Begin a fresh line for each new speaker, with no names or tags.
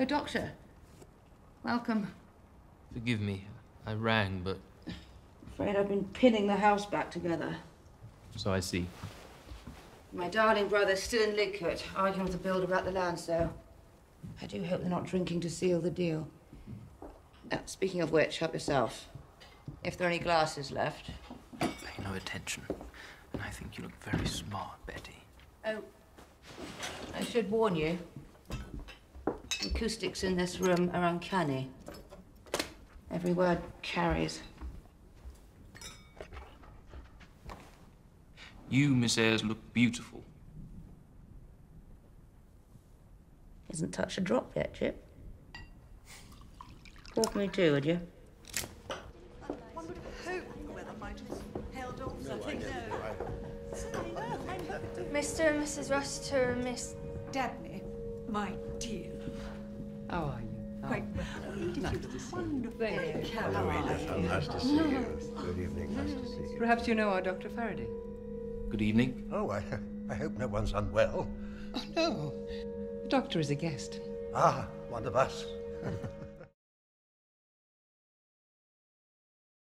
Oh, Doctor. Welcome.
Forgive me. I rang, but
Afraid I've been pinning the house back together.
so I see.
My darling brother's still in Lidcote, arguing with the builder about the land sale. I do hope they're not drinking to seal the deal. Uh, speaking of which, help yourself. If there are any glasses left.
Pay no attention. And I think you look very smart, Betty.
Oh, I should warn you. The acoustics in this room are uncanny. Every word carries.
You, Miss Ayres, look beautiful.
Isn't touched a drop yet, Chip. Pour me too, would you?
One would hope the weather might have held off something. No.
Mr. and Mrs. Rossiter and Miss
Dabney, my dear. Wonderful.
Hello,
Nice to see you. Good evening. Nice to see you.
Perhaps you know our Dr. Faraday.
Good evening.
Oh, I, I hope no one's unwell.
Oh, no. The doctor is a guest.
Ah, one of us.